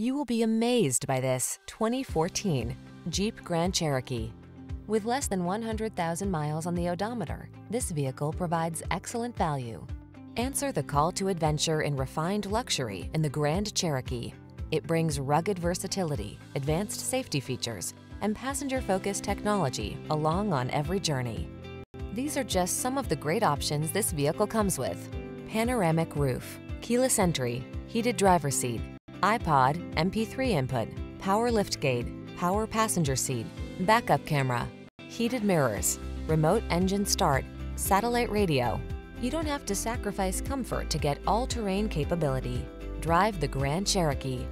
You will be amazed by this 2014 Jeep Grand Cherokee. With less than 100,000 miles on the odometer, this vehicle provides excellent value. Answer the call to adventure in refined luxury in the Grand Cherokee. It brings rugged versatility, advanced safety features, and passenger-focused technology along on every journey. These are just some of the great options this vehicle comes with. Panoramic roof, keyless entry, heated driver seat, iPod, MP3 input, power liftgate, power passenger seat, backup camera, heated mirrors, remote engine start, satellite radio. You don't have to sacrifice comfort to get all-terrain capability. Drive the Grand Cherokee.